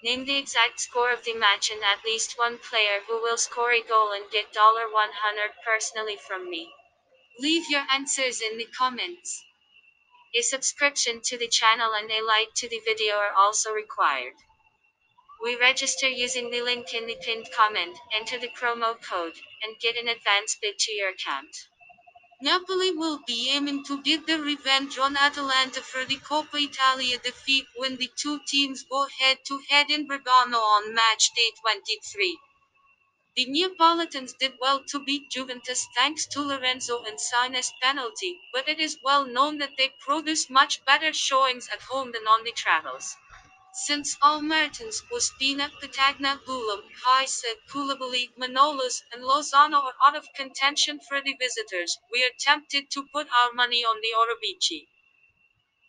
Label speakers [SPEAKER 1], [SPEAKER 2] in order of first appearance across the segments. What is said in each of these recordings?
[SPEAKER 1] Name the exact score of the match and at least one player who will score a goal and get 100 personally from me. Leave your answers in the comments. A subscription to the channel and a like to the video are also required. We register using the link in the pinned comment, enter the promo code, and get an advance bid to your account.
[SPEAKER 2] Napoli will be aiming to get their revenge on Atalanta for the Coppa Italia defeat when the two teams go head-to-head in Bergamo on match day 23. The Neapolitans did well to beat Juventus thanks to Lorenzo Insigne's penalty, but it is well known that they produce much better showings at home than on the travels. Since all Mertens, Ospina, Petagna, Ghoulam, Kaiset, Koulibaly, Manolas, and Lozano are out of contention for the visitors, we are tempted to put our money on the Orobici.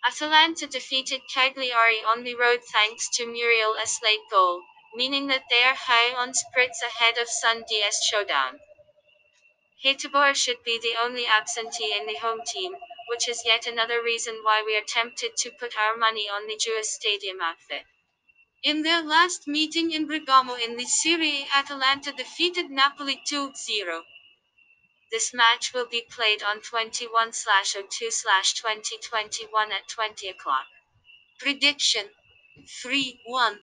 [SPEAKER 1] Atalanta defeated Cagliari on the road thanks to Muriel S late goal, meaning that they are high on spirits ahead of Sunday's showdown. Hateboer should be the only absentee in the home team, which is yet another reason why we are tempted to put our money on the Gewiss Stadium outfit.
[SPEAKER 2] In their last meeting in Bergamo in the Serie A Atalanta defeated Napoli 2-0.
[SPEAKER 1] This match will be played on 21 02 2021 at 20 o'clock.
[SPEAKER 2] Prediction 3 1